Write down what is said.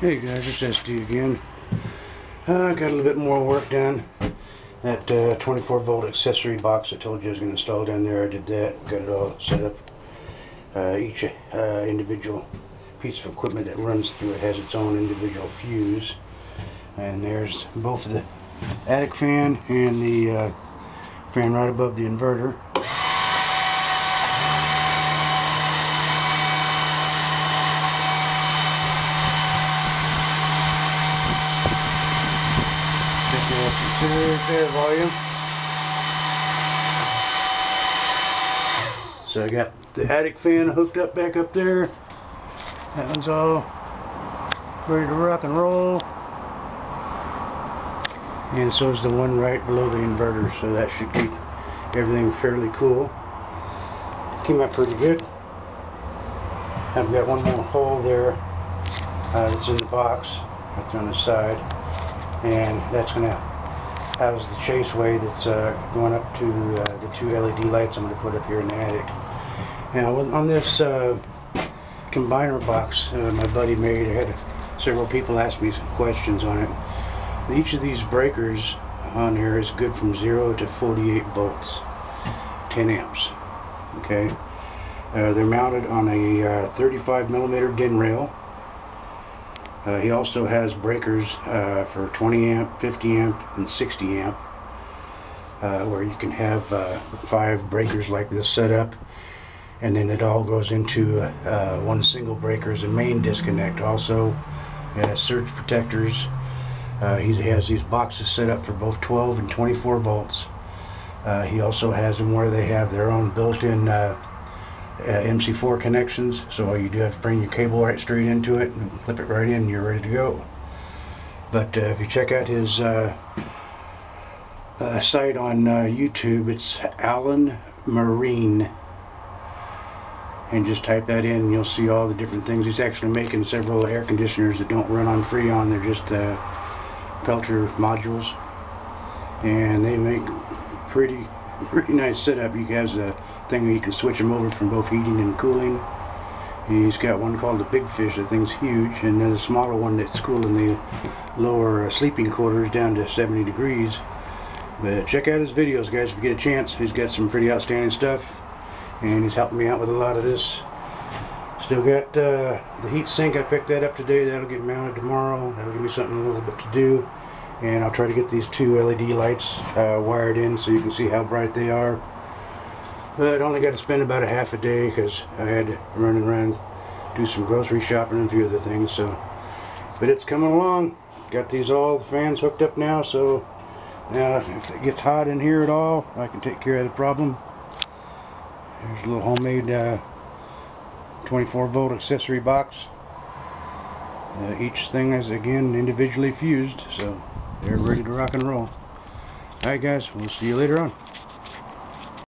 Hey guys, it's SD again. Uh, got a little bit more work done. That uh, 24 volt accessory box I told you I was going to install down there, I did that. Got it all set up. Uh, each uh, individual piece of equipment that runs through it has its own individual fuse. And there's both the attic fan and the uh, fan right above the inverter. There volume. So I got the attic fan hooked up back up there. That one's all ready to rock and roll. And so is the one right below the inverter, so that should keep everything fairly cool. Came out pretty good. I've got one more hole there uh, that's in the box, that's on the side, and that's going to house the chaseway that's uh, going up to uh, the two LED lights I'm going to put up here in the attic. Now on this uh, combiner box uh, my buddy made, I had several people ask me some questions on it. Each of these breakers on here is good from 0 to 48 volts, 10 amps. Okay, uh, They're mounted on a uh, 35 millimeter DIN rail uh, he also has breakers uh, for 20 amp, 50 amp, and 60 amp, uh, where you can have uh, five breakers like this set up, and then it all goes into uh, one single breaker as a main disconnect. Also, has surge protectors. Uh, he has these boxes set up for both 12 and 24 volts. he also has them where they have their own built-in MC4 connections so you do have to bring your cable right straight into it and clip it right in and you're ready to go. But uh, if you check out his uh, uh site on uh, YouTube it's Alan Marine. And just type that in and you'll see all the different things he's actually making several air conditioners that don't run on Freon they're just uh, Peltier modules. And they make pretty pretty nice setup he has a thing where you can switch them over from both heating and cooling. He's got one called the Big Fish, that thing's huge, and there's a smaller one that's cooling the lower uh, sleeping quarters down to 70 degrees. But check out his videos, guys, if you get a chance. He's got some pretty outstanding stuff, and he's helping me out with a lot of this. Still got uh, the heat sink, I picked that up today. That'll get mounted tomorrow. That'll give me something a little bit to do. And I'll try to get these two LED lights uh, wired in so you can see how bright they are. But I only got to spend about a half a day because I had to run around, do some grocery shopping and a few other things. So, But it's coming along. Got these all the fans hooked up now, so now if it gets hot in here at all, I can take care of the problem. There's a little homemade uh, 24 volt accessory box. Uh, each thing is again individually fused, so they're ready to rock and roll. Alright guys, we'll see you later on.